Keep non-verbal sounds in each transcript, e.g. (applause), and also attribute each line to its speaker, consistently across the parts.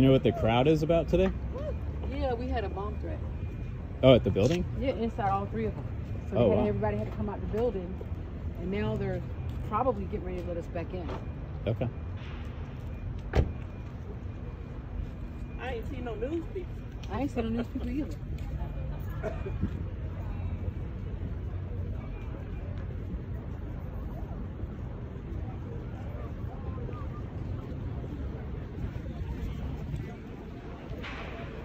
Speaker 1: Do you know what the crowd is about today?
Speaker 2: Yeah, we had a bomb threat.
Speaker 1: Oh, at the building?
Speaker 2: Yeah, inside all three of them. So
Speaker 1: Oh,
Speaker 2: had,
Speaker 1: wow.
Speaker 2: everybody had to come out the building, and now they're probably getting ready to let us back in.
Speaker 1: Okay.
Speaker 3: I ain't seen no news people.
Speaker 2: I ain't seen no news people either. (laughs)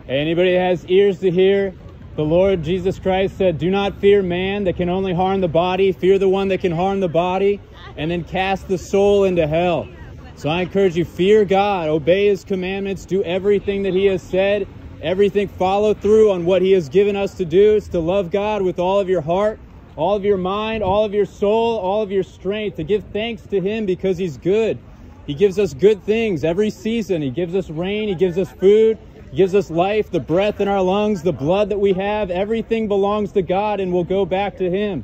Speaker 1: Anybody has ears to hear, the Lord Jesus Christ said, Do not fear man that can only harm the body, fear the one that can harm the body, and then cast the soul into hell. So I encourage you, fear God, obey his commandments, do everything that he has said, everything follow through on what he has given us to do. It's to love God with all of your heart, all of your mind, all of your soul, all of your strength, to give thanks to him because he's good. He gives us good things every season. He gives us rain, he gives us food, gives us life, the breath in our lungs, the blood that we have. Everything belongs to God and will go back to him.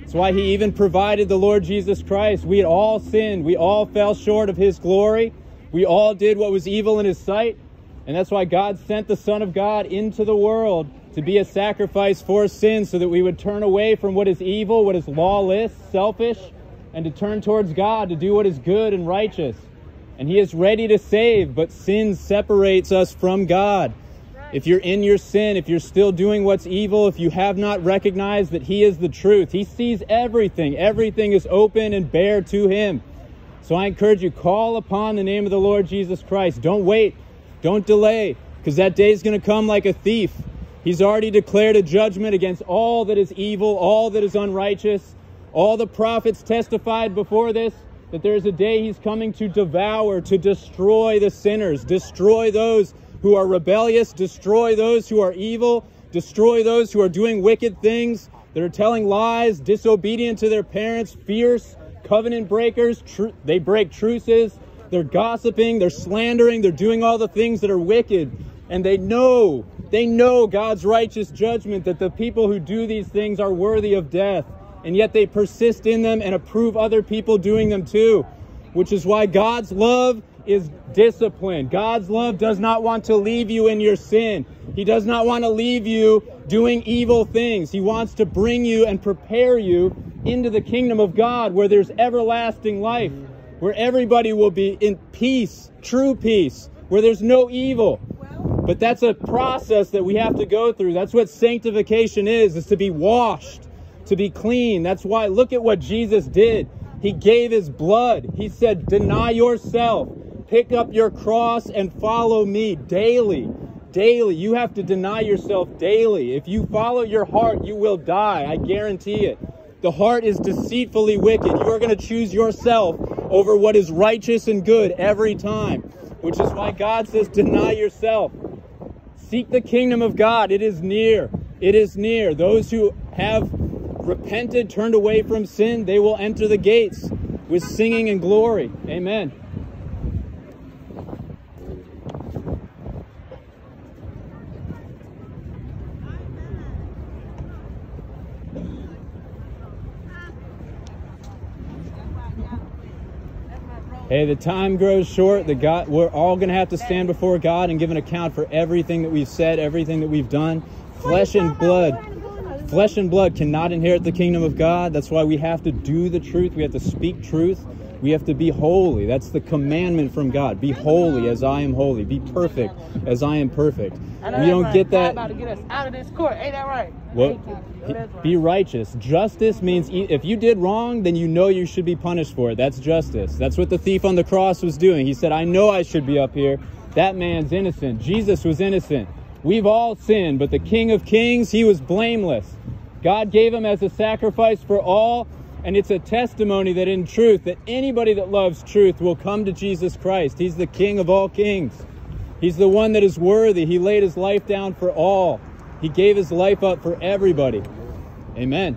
Speaker 1: That's why he even provided the Lord Jesus Christ. We had all sinned. We all fell short of his glory. We all did what was evil in his sight. And that's why God sent the Son of God into the world to be a sacrifice for sin so that we would turn away from what is evil, what is lawless, selfish, and to turn towards God to do what is good and righteous. And he is ready to save, but sin separates us from God. If you're in your sin, if you're still doing what's evil, if you have not recognized that He is the truth, He sees everything. Everything is open and bare to Him. So I encourage you, call upon the name of the Lord Jesus Christ. Don't wait. Don't delay, because that day is going to come like a thief. He's already declared a judgment against all that is evil, all that is unrighteous. All the prophets testified before this that there is a day He's coming to devour, to destroy the sinners, destroy those who are rebellious, destroy those who are evil, destroy those who are doing wicked things, that are telling lies, disobedient to their parents, fierce, covenant breakers. Tr- they break truces. They're gossiping, they're slandering, they're doing all the things that are wicked. And they know, they know God's righteous judgment that the people who do these things are worthy of death. And yet they persist in them and approve other people doing them too. Which is why God's love is discipline. God's love does not want to leave you in your sin. He does not want to leave you doing evil things. He wants to bring you and prepare you into the kingdom of God where there's everlasting life, where everybody will be in peace, true peace, where there's no evil. But that's a process that we have to go through. That's what sanctification is, is to be washed, to be clean. That's why look at what Jesus did. He gave his blood. He said, deny yourself, pick up your cross and follow me daily. Daily. You have to deny yourself daily. If you follow your heart, you will die. I guarantee it. The heart is deceitfully wicked. You are going to choose yourself over what is righteous and good every time, which is why God says, deny yourself. Seek the kingdom of God. It is near. It is near. Those who have repented, turned away from sin, they will enter the gates with singing and glory. Amen. Hey, the time grows short. The God, we're all going to have to stand before God and give an account for everything that we've said, everything that we've done. Flesh and blood, flesh and blood cannot inherit the kingdom of God. That's why we have to do the truth. We have to speak truth. We have to be holy. That's the commandment from God. Be holy as I am holy. Be perfect as I am perfect. We don't get that.
Speaker 3: about to get us out of this court. Ain't that right?
Speaker 1: Well,
Speaker 3: Thank you.
Speaker 1: he-
Speaker 3: That's right.
Speaker 1: be righteous. Justice means if you did wrong, then you know you should be punished for it. That's justice. That's what the thief on the cross was doing. He said, I know I should be up here. That man's innocent. Jesus was innocent. We've all sinned, but the King of Kings, he was blameless. God gave him as a sacrifice for all, and it's a testimony that in truth, that anybody that loves truth will come to Jesus Christ. He's the King of all kings. He's the one that is worthy. He laid his life down for all. He gave his life up for everybody. Amen.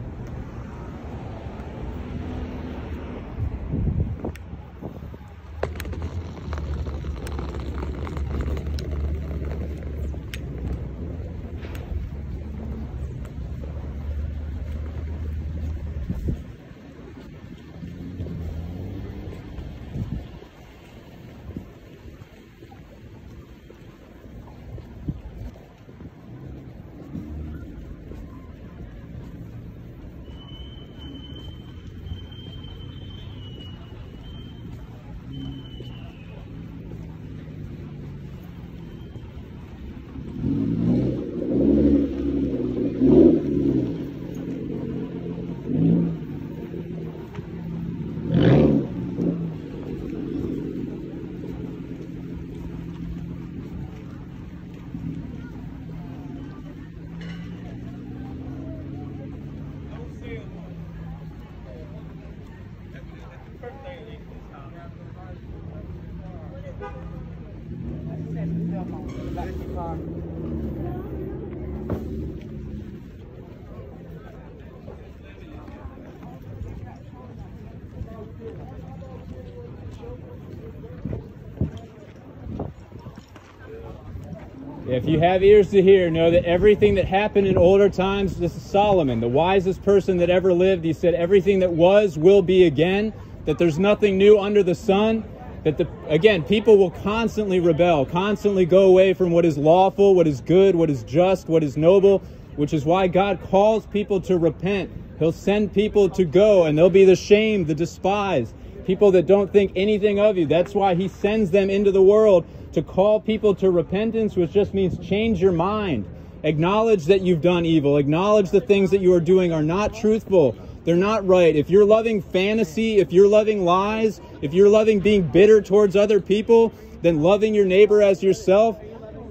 Speaker 1: If you have ears to hear, know that everything that happened in older times, this is Solomon, the wisest person that ever lived. He said, Everything that was will be again, that there's nothing new under the sun. That the, again, people will constantly rebel, constantly go away from what is lawful, what is good, what is just, what is noble, which is why God calls people to repent. He'll send people to go, and they'll be the shamed, the despised, people that don't think anything of you. That's why He sends them into the world to call people to repentance, which just means change your mind. Acknowledge that you've done evil. Acknowledge the things that you are doing are not truthful. They're not right. If you're loving fantasy, if you're loving lies, if you're loving being bitter towards other people, then loving your neighbor as yourself,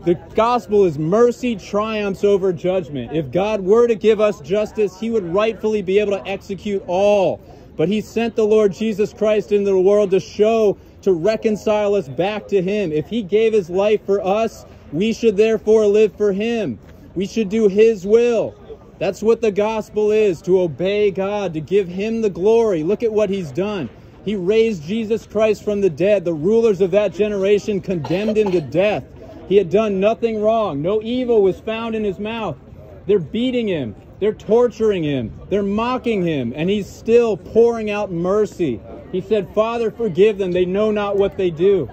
Speaker 1: the gospel is mercy triumphs over judgment. If God were to give us justice, he would rightfully be able to execute all. But he sent the Lord Jesus Christ into the world to show to reconcile us back to Him. If He gave His life for us, we should therefore live for Him. We should do His will. That's what the gospel is to obey God, to give Him the glory. Look at what He's done. He raised Jesus Christ from the dead. The rulers of that generation condemned Him to death. He had done nothing wrong, no evil was found in His mouth. They're beating Him. They're torturing him. They're mocking him, and he's still pouring out mercy. He said, Father, forgive them. They know not what they do.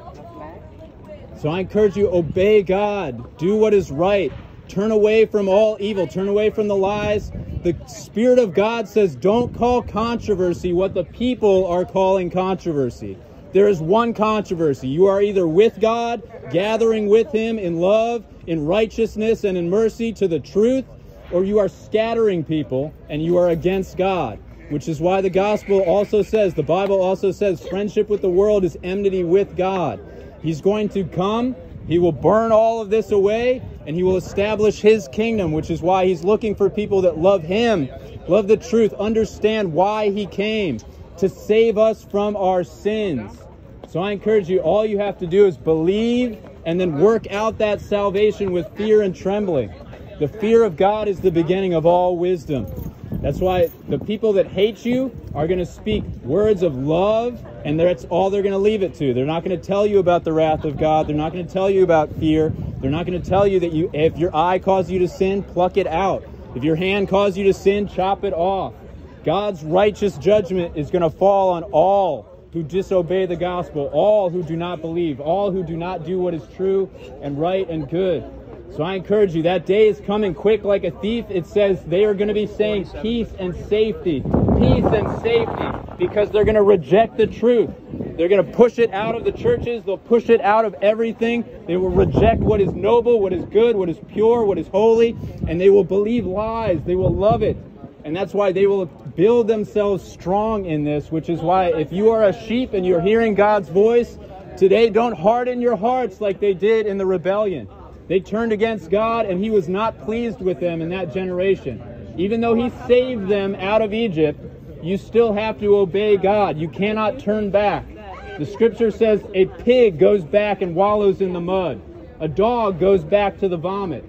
Speaker 1: So I encourage you, obey God. Do what is right. Turn away from all evil. Turn away from the lies. The Spirit of God says, don't call controversy what the people are calling controversy. There is one controversy. You are either with God, gathering with Him in love, in righteousness, and in mercy to the truth, or you are scattering people and you are against God which is why the gospel also says, the Bible also says, friendship with the world is enmity with God. He's going to come, he will burn all of this away, and he will establish his kingdom, which is why he's looking for people that love him, love the truth, understand why he came to save us from our sins. So I encourage you, all you have to do is believe and then work out that salvation with fear and trembling. The fear of God is the beginning of all wisdom. That's why the people that hate you are going to speak words of love, and that's all they're going to leave it to. They're not going to tell you about the wrath of God. They're not going to tell you about fear. They're not going to tell you that you, if your eye causes you to sin, pluck it out. If your hand causes you to sin, chop it off. God's righteous judgment is going to fall on all who disobey the gospel, all who do not believe, all who do not do what is true and right and good. So I encourage you, that day is coming quick like a thief. It says they are going to be saying peace and safety, peace and safety, because they're going to reject the truth. They're going to push it out of the churches. They'll push it out of everything. They will reject what is noble, what is good, what is pure, what is holy, and they will believe lies. They will love it. And that's why they will build themselves strong in this, which is why if you are a sheep and you're hearing God's voice, today don't harden your hearts like they did in the rebellion. They turned against God, and he was not pleased with them in that generation. Even though he saved them out of Egypt, you still have to obey God. You cannot turn back. The scripture says a pig goes back and wallows in the mud, a dog goes back to the vomit.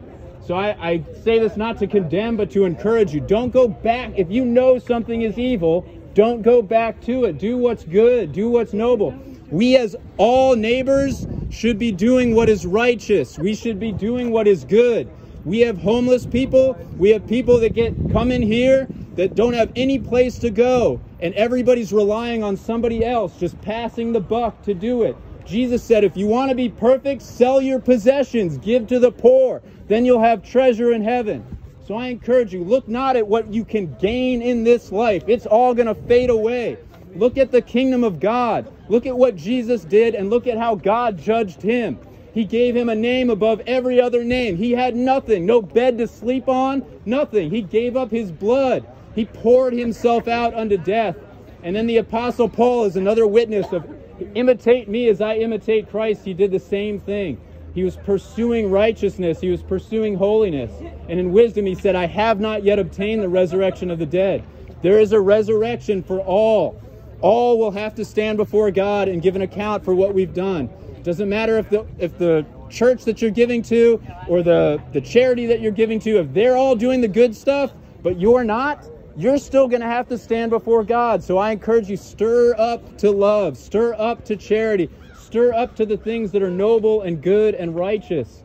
Speaker 1: So I, I, say this not to condemn, but to encourage you. Don't go back. If you know something is evil, don't go back to it. Do what's good, do what's noble. We, as all neighbors, should be doing what is righteous. We should be doing what is good. We have homeless people. We have people that get come in here that don't have any place to go, and everybody's relying on somebody else, just passing the buck to do it. Jesus said, if you want to be perfect, sell your possessions, give to the poor, then you'll have treasure in heaven. So I encourage you, look not at what you can gain in this life. It's all going to fade away. Look at the kingdom of God. Look at what Jesus did and look at how God judged him. He gave him a name above every other name. He had nothing, no bed to sleep on, nothing. He gave up his blood. He poured himself out unto death. And then the Apostle Paul is another witness of imitate me as I imitate Christ. He did the same thing. He was pursuing righteousness, he was pursuing holiness. And in wisdom, he said, I have not yet obtained the resurrection of the dead. There is a resurrection for all. All will have to stand before God and give an account for what we've done. Doesn't matter if the if the church that you're giving to or the the charity that you're giving to, if they're all doing the good stuff, but you're not, you're still going to have to stand before God. So I encourage you stir up to love, stir up to charity, stir up to the things that are noble and good and righteous.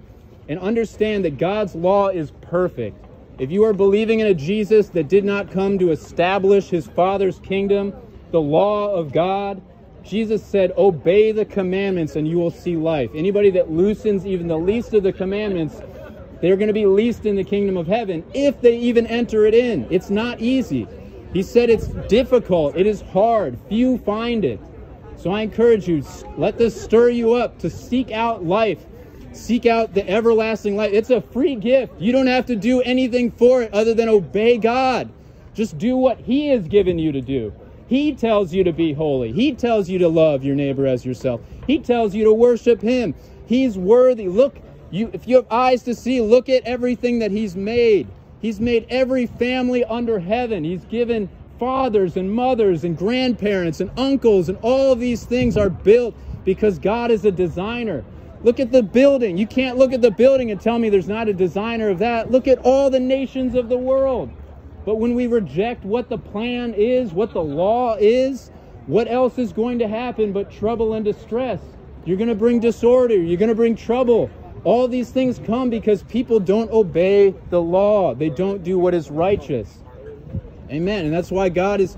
Speaker 1: And understand that God's law is perfect. If you are believing in a Jesus that did not come to establish his Father's kingdom, the law of God, Jesus said, Obey the commandments and you will see life. Anybody that loosens even the least of the commandments, they're going to be least in the kingdom of heaven if they even enter it in. It's not easy. He said it's difficult, it is hard, few find it. So I encourage you, let this stir you up to seek out life Seek out the everlasting life. It's a free gift. You don't have to do anything for it other than obey God. Just do what He has given you to do. He tells you to be holy. He tells you to love your neighbor as yourself. He tells you to worship Him. He's worthy. Look, you if you have eyes to see, look at everything that He's made. He's made every family under heaven. He's given fathers and mothers and grandparents and uncles, and all these things are built because God is a designer. Look at the building. You can't look at the building and tell me there's not a designer of that. Look at all the nations of the world. But when we reject what the plan is, what the law is, what else is going to happen but trouble and distress? You're going to bring disorder. You're going to bring trouble. All these things come because people don't obey the law. They don't do what is righteous. Amen. And that's why God is,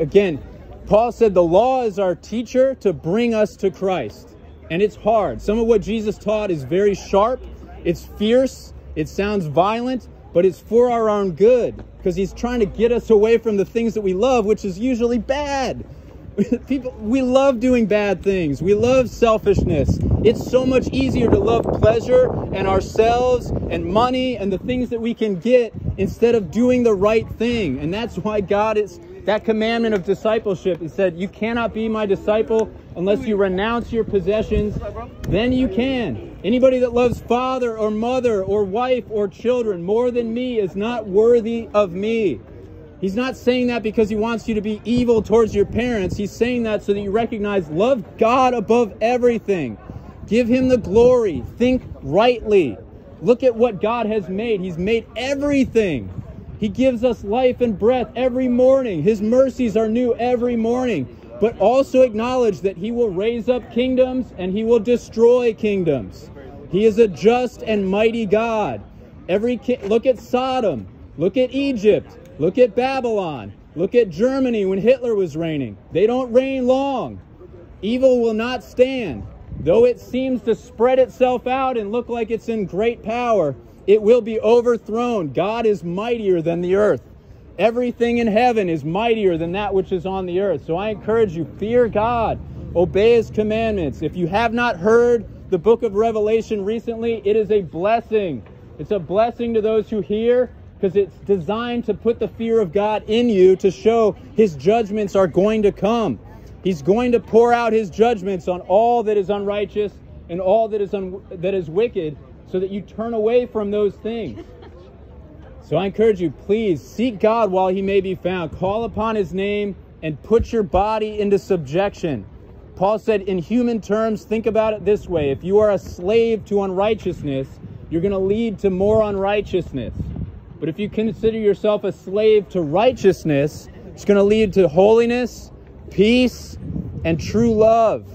Speaker 1: again, Paul said the law is our teacher to bring us to Christ and it's hard. Some of what Jesus taught is very sharp, it's fierce, it sounds violent, but it's for our own good because he's trying to get us away from the things that we love, which is usually bad. (laughs) People, we love doing bad things. We love selfishness. It's so much easier to love pleasure and ourselves and money and the things that we can get instead of doing the right thing. And that's why God is that commandment of discipleship. He said, You cannot be my disciple unless you renounce your possessions. Then you can. Anybody that loves father or mother or wife or children more than me is not worthy of me. He's not saying that because he wants you to be evil towards your parents. He's saying that so that you recognize love God above everything. Give him the glory. Think rightly. Look at what God has made. He's made everything. He gives us life and breath every morning. His mercies are new every morning. But also acknowledge that He will raise up kingdoms and He will destroy kingdoms. He is a just and mighty God. Every look at Sodom, look at Egypt, look at Babylon, look at Germany when Hitler was reigning. They don't reign long. Evil will not stand. Though it seems to spread itself out and look like it's in great power, it will be overthrown. God is mightier than the earth. Everything in heaven is mightier than that which is on the earth. So I encourage you, fear God, obey his commandments. If you have not heard the book of Revelation recently, it is a blessing. It's a blessing to those who hear because it's designed to put the fear of God in you to show his judgments are going to come. He's going to pour out his judgments on all that is unrighteous and all that is un- that is wicked so that you turn away from those things. So I encourage you, please seek God while he may be found. Call upon his name and put your body into subjection. Paul said, in human terms, think about it this way if you are a slave to unrighteousness, you're going to lead to more unrighteousness. But if you consider yourself a slave to righteousness, it's going to lead to holiness, peace, and true love.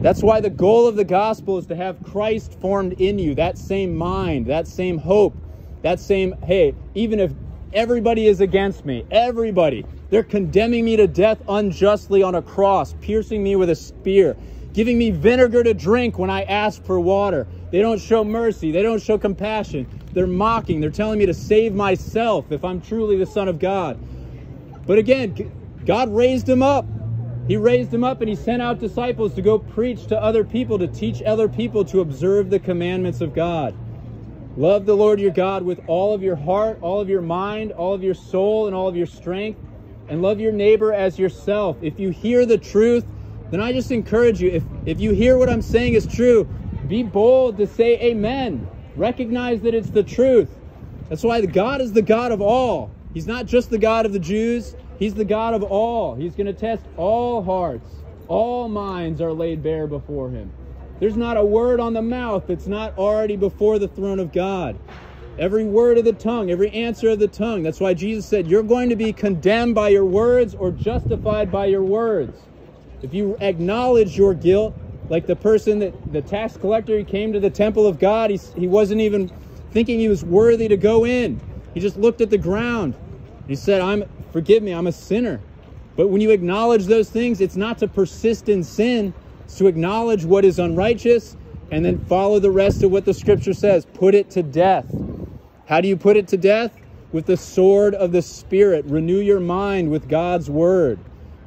Speaker 1: That's why the goal of the gospel is to have Christ formed in you, that same mind, that same hope, that same, hey, even if everybody is against me, everybody, they're condemning me to death unjustly on a cross, piercing me with a spear, giving me vinegar to drink when I ask for water. They don't show mercy, they don't show compassion. They're mocking, they're telling me to save myself if I'm truly the Son of God. But again, God raised him up. He raised him up and he sent out disciples to go preach to other people, to teach other people to observe the commandments of God. Love the Lord your God with all of your heart, all of your mind, all of your soul, and all of your strength, and love your neighbor as yourself. If you hear the truth, then I just encourage you, if, if you hear what I'm saying is true, be bold to say amen. Recognize that it's the truth. That's why the God is the God of all. He's not just the God of the Jews, He's the God of all. He's going to test all hearts. All minds are laid bare before him. There's not a word on the mouth that's not already before the throne of God. Every word of the tongue, every answer of the tongue. That's why Jesus said, You're going to be condemned by your words or justified by your words. If you acknowledge your guilt, like the person that the tax collector he came to the temple of God, he, he wasn't even thinking he was worthy to go in. He just looked at the ground. He said, I'm forgive me, I'm a sinner. But when you acknowledge those things, it's not to persist in sin, it's to acknowledge what is unrighteous and then follow the rest of what the scripture says. Put it to death. How do you put it to death? With the sword of the Spirit. Renew your mind with God's word.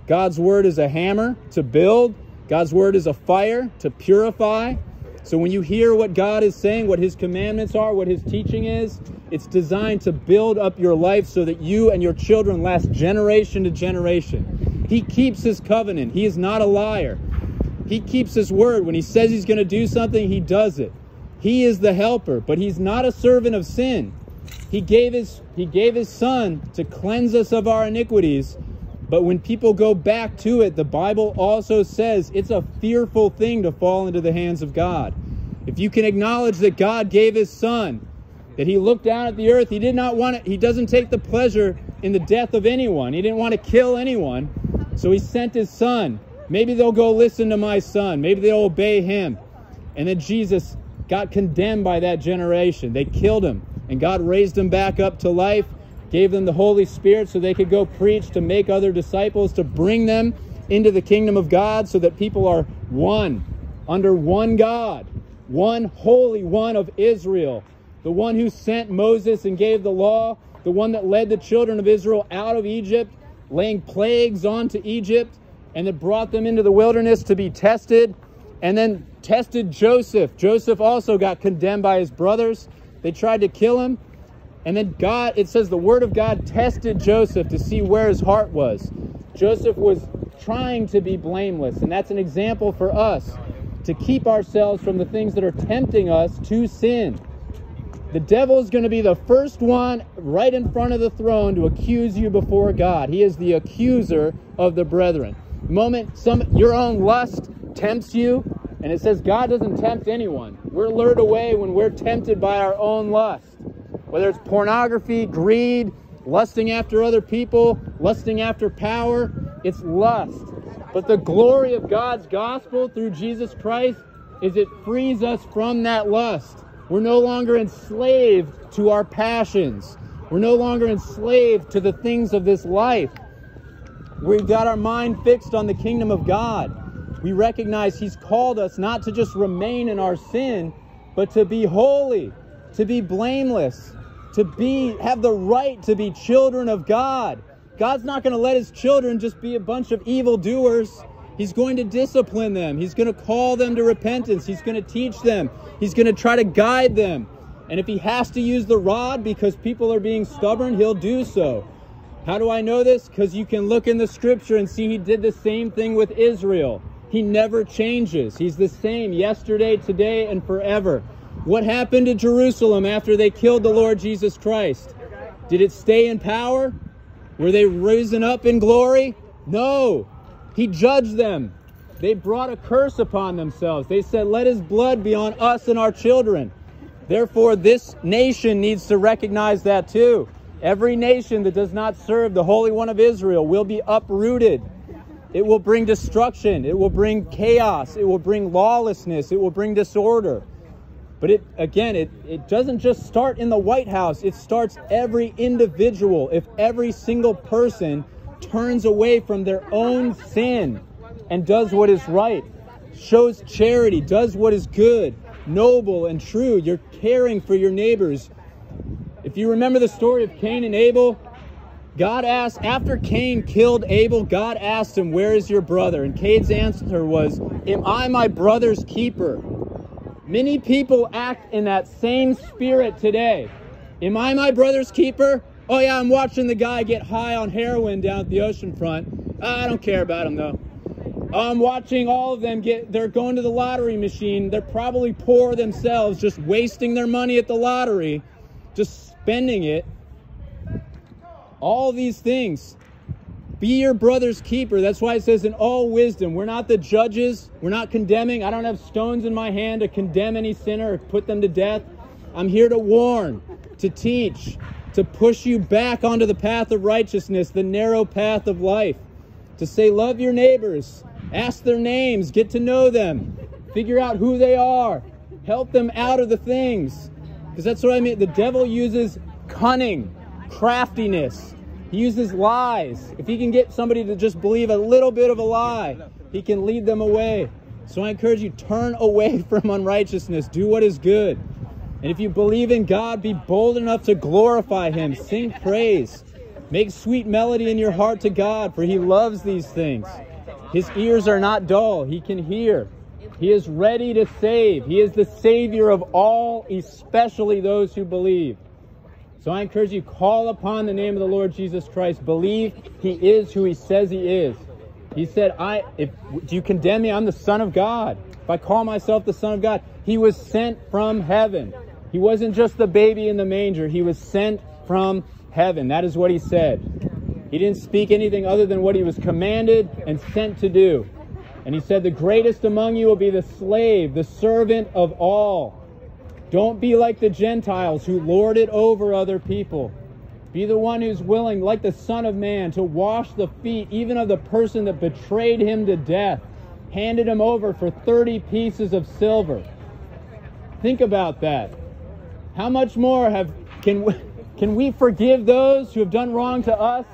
Speaker 1: God's word is a hammer to build, God's word is a fire to purify. So when you hear what God is saying, what his commandments are, what his teaching is, it's designed to build up your life so that you and your children last generation to generation. He keeps his covenant. He is not a liar. He keeps his word. When he says he's going to do something, he does it. He is the helper, but he's not a servant of sin. He gave his he gave his son to cleanse us of our iniquities but when people go back to it, the Bible also says it's a fearful thing to fall into the hands of God. If you can acknowledge that God gave his son, that he looked down at the earth, he did not want it, he doesn't take the pleasure in the death of anyone. He didn't want to kill anyone. So he sent his son. Maybe they'll go listen to my son. Maybe they'll obey him. And then Jesus got condemned by that generation. They killed him. And God raised him back up to life gave them the Holy Spirit so they could go preach to make other disciples, to bring them into the kingdom of God so that people are one, under one God, one holy one of Israel, the one who sent Moses and gave the law, the one that led the children of Israel out of Egypt, laying plagues onto Egypt, and that brought them into the wilderness to be tested, and then tested Joseph. Joseph also got condemned by his brothers. They tried to kill him. And then God, it says the word of God tested Joseph to see where his heart was. Joseph was trying to be blameless. And that's an example for us to keep ourselves from the things that are tempting us to sin. The devil is going to be the first one right in front of the throne to accuse you before God. He is the accuser of the brethren. The moment some your own lust tempts you, and it says God doesn't tempt anyone. We're lured away when we're tempted by our own lust whether it's pornography, greed, lusting after other people, lusting after power, it's lust. But the glory of God's gospel through Jesus Christ is it frees us from that lust. We're no longer enslaved to our passions. We're no longer enslaved to the things of this life. We've got our mind fixed on the kingdom of God. We recognize He's called us not to just remain in our sin, but to be holy, to be blameless, to be have the right to be children of God. God's not going to let his children just be a bunch of evil doers. He's going to discipline them. He's going to call them to repentance. He's going to teach them. He's going to try to guide them. And if he has to use the rod because people are being stubborn, he'll do so. How do I know this? Because you can look in the scripture and see he did the same thing with Israel. He never changes. He's the same yesterday, today, and forever. What happened to Jerusalem after they killed the Lord Jesus Christ? Did it stay in power? Were they risen up in glory? No. He judged them. They brought a curse upon themselves. They said, Let his blood be on us and our children. Therefore, this nation needs to recognize that too. Every nation that does not serve the Holy One of Israel will be uprooted. It will bring destruction. It will bring chaos. It will bring lawlessness. It will bring disorder. But it again, it, it doesn't just start in the White House, it starts every individual. If every single person turns away from their own sin and does what is right, shows charity, does what is good, noble, and true, you're caring for your neighbors. If you remember the story of Cain and Abel, God asked, after Cain killed Abel, God asked him, Where is your brother? And Cain's answer was, Am I my brother's keeper? Many people act in that same spirit today. Am I my brother's keeper? Oh, yeah, I'm watching the guy get high on heroin down at the ocean front. Uh, I don't care about him, though. I'm watching all of them get, they're going to the lottery machine. They're probably poor themselves, just wasting their money at the lottery, just spending it. All these things Be your brother's keeper. That's why it says in all wisdom. We're not the judges. We're not condemning. I don't have stones in my hand to condemn any sinner or put them to death. I'm here to warn, to teach, to push you back onto the path of righteousness, the narrow path of life. To say, love your neighbors, ask their names, get to know them, figure out who they are, help them out of the things. Because that's what I mean. The devil uses cunning, craftiness, he uses lies. If he can get somebody to just believe a little bit of a lie, he can lead them away. So I encourage you, turn away (laughs) from unrighteousness. Do what is good. And if you believe in God, be bold enough to glorify him. Sing praise. Make sweet melody in your heart to God, for he loves these things. His ears are not dull. He can hear. He is ready to save. He is the Savior of all, especially those who believe. So I encourage you, call upon the name of the Lord Jesus Christ. Believe he is who he says he is. He said, I if do you condemn me? I'm the Son of God. If I call myself the Son of God, he was sent from heaven. He wasn't just the baby in the manger, he was sent from heaven. That is what he said. He didn't speak anything other than what he was commanded and sent to do. And he said, The greatest among you will be the slave, the servant of all. Don't be like the Gentiles who lord it over other people. Be the one who's willing, like the Son of Man, to wash the feet even of the person that betrayed him to death, handed him over for 30 pieces of silver. Think about that. How much more have can we, can we forgive those who have done wrong to us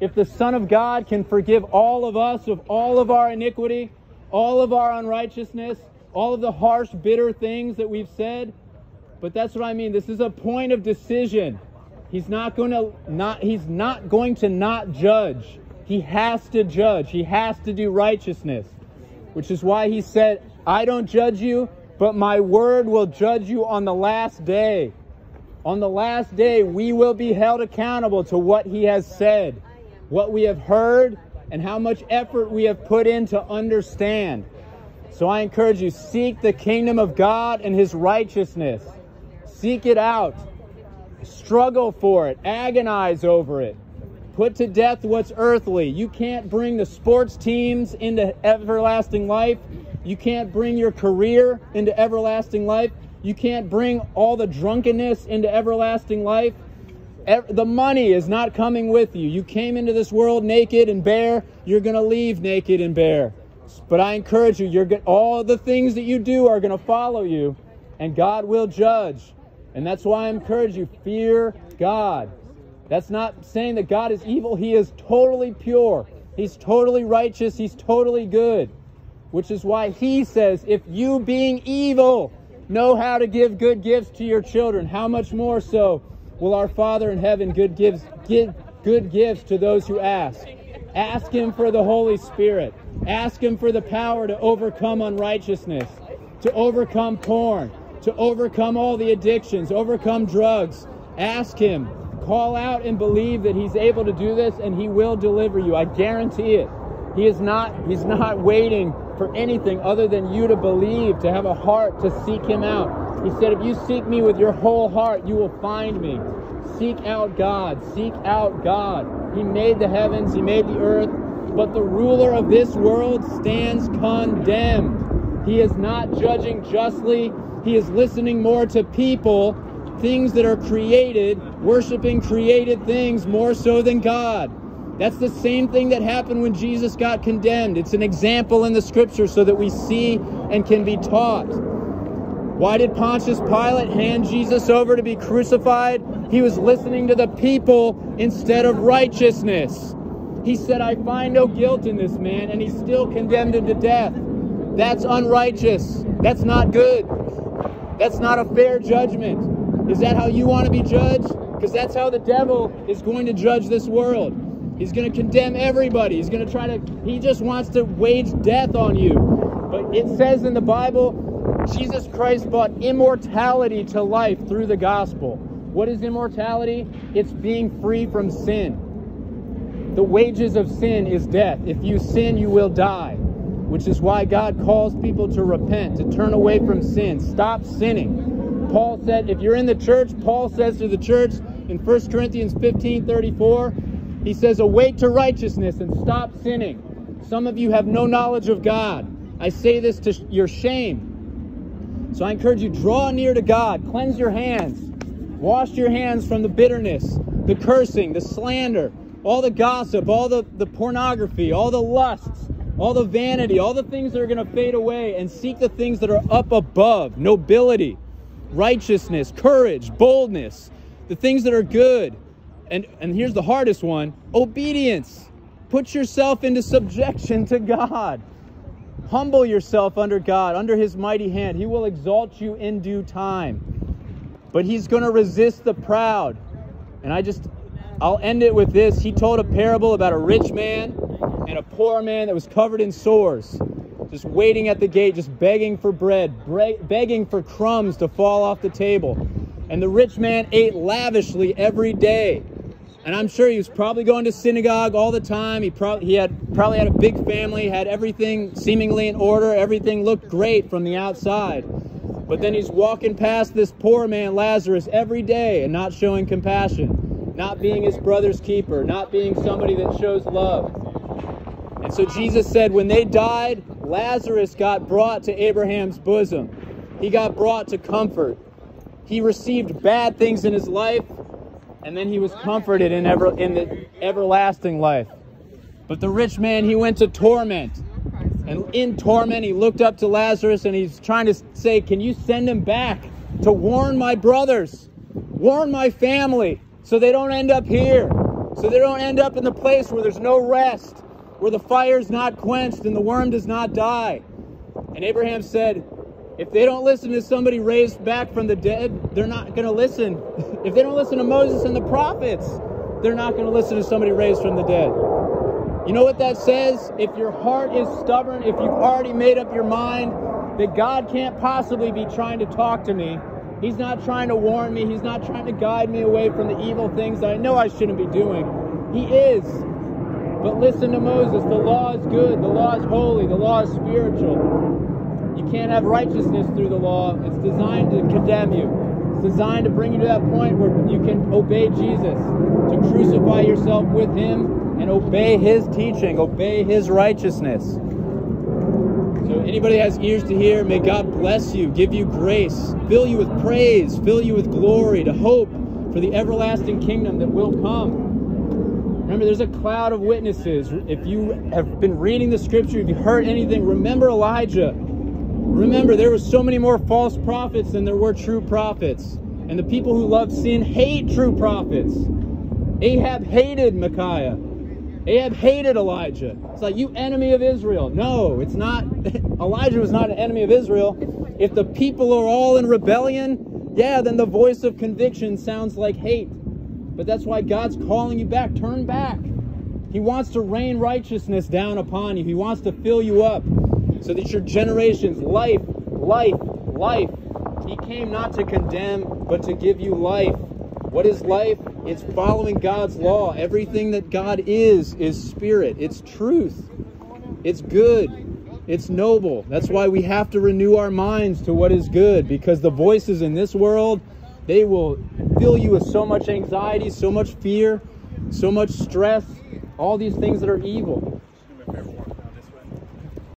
Speaker 1: if the Son of God can forgive all of us of all of our iniquity, all of our unrighteousness, all of the harsh, bitter things that we've said? But that's what I mean. This is a point of decision. He's not going to not he's not going to not judge. He has to judge. He has to do righteousness. Which is why he said, "I don't judge you, but my word will judge you on the last day." On the last day, we will be held accountable to what he has said, what we have heard, and how much effort we have put in to understand. So I encourage you, seek the kingdom of God and his righteousness. Seek it out. Struggle for it. Agonize over it. Put to death what's earthly. You can't bring the sports teams into everlasting life. You can't bring your career into everlasting life. You can't bring all the drunkenness into everlasting life. The money is not coming with you. You came into this world naked and bare. You're going to leave naked and bare. But I encourage you, you're all the things that you do are going to follow you, and God will judge. And that's why I encourage you fear God. That's not saying that God is evil. He is totally pure. He's totally righteous. He's totally good. Which is why he says, if you being evil know how to give good gifts to your children, how much more so will our Father in heaven good gives, give good gifts to those who ask? Ask him for the Holy Spirit. Ask him for the power to overcome unrighteousness, to overcome porn, to overcome all the addictions, overcome drugs. Ask Him. Call out and believe that He's able to do this and He will deliver you. I guarantee it. He is not, He's not waiting for anything other than you to believe, to have a heart to seek Him out. He said, If you seek me with your whole heart, you will find me. Seek out God. Seek out God. He made the heavens, He made the earth, but the ruler of this world stands condemned. He is not judging justly, he is listening more to people, things that are created, worshiping created things more so than God. That's the same thing that happened when Jesus got condemned. It's an example in the scripture so that we see and can be taught. Why did Pontius Pilate hand Jesus over to be crucified? He was listening to the people instead of righteousness. He said, I find no guilt in this man, and he still condemned him to death. That's unrighteous. That's not good. That's not a fair judgment. Is that how you want to be judged? Because that's how the devil is going to judge this world. He's going to condemn everybody. He's going to try to, he just wants to wage death on you. But it says in the Bible, Jesus Christ brought immortality to life through the gospel. What is immortality? It's being free from sin. The wages of sin is death. If you sin, you will die which is why God calls people to repent, to turn away from sin, stop sinning. Paul said, if you're in the church, Paul says to the church in 1 Corinthians 15 34, He says, Awake to righteousness and stop sinning. Some of you have no knowledge of God. I say this to your shame. So I encourage you, draw near to God, cleanse your hands, wash your hands from the bitterness, the cursing, the slander, all the gossip, all the, the pornography, all the lusts, all the vanity, all the things that are going to fade away, and seek the things that are up above nobility, righteousness, courage, boldness, the things that are good. And, and here's the hardest one obedience. Put yourself into subjection to God. Humble yourself under God, under His mighty hand. He will exalt you in due time. But He's going to resist the proud. And I just, I'll end it with this. He told a parable about a rich man and a poor man that was covered in sores, just waiting at the gate, just begging for bread, begging for crumbs to fall off the table. And the rich man ate lavishly every day. And I'm sure he was probably going to synagogue all the time. He probably he had probably had a big family, had everything seemingly in order, everything looked great from the outside. But then he's walking past this poor man Lazarus every day and not showing compassion, not being his brother's keeper, not being somebody that shows love. So Jesus said when they died, Lazarus got brought to Abraham's bosom. He got brought to comfort. He received bad things in his life, and then he was comforted in ever in the everlasting life. But the rich man, he went to torment. And in torment, he looked up to Lazarus and he's trying to say, Can you send him back to warn my brothers, warn my family, so they don't end up here, so they don't end up in the place where there's no rest, where the fire's not quenched and the worm does not die? And Abraham said, if they don't listen to somebody raised back from the dead, they're not going to listen. (laughs) if they don't listen to Moses and the prophets, they're not going to listen to somebody raised from the dead. You know what that says? If your heart is stubborn, if you've already made up your mind that God can't possibly be trying to talk to me, He's not trying to warn me, He's not trying to guide me away from the evil things that I know I shouldn't be doing. He is. But listen to Moses. The law is good, the law is holy, the law is spiritual. You can't have righteousness through the law. It's designed to condemn you. It's designed to bring you to that point where you can obey Jesus, to crucify yourself with him and obey his teaching, obey his righteousness. So anybody has ears to hear, may God bless you, give you grace, fill you with praise, fill you with glory, to hope for the everlasting kingdom that will come. Remember, there's a cloud of witnesses. If you have been reading the scripture, if you heard anything, remember Elijah. Remember, there were so many more false prophets than there were true prophets. And the people who love sin hate true prophets. Ahab hated Micaiah. Ahab hated Elijah. It's like, you enemy of Israel. No, it's not. (laughs) Elijah was not an enemy of Israel. If the people are all in rebellion, yeah, then the voice of conviction sounds like hate. But that's why God's calling you back. Turn back. He wants to rain righteousness down upon you. He wants to fill you up so that your generations, life, life, life. He came not to condemn, but to give you life. What is life? It's following God's law. Everything that God is, is spirit. It's truth. It's good. It's noble. That's why we have to renew our minds to what is good, because the voices in this world, they will fill you with so much anxiety, so much fear, so much stress, all these things that are evil.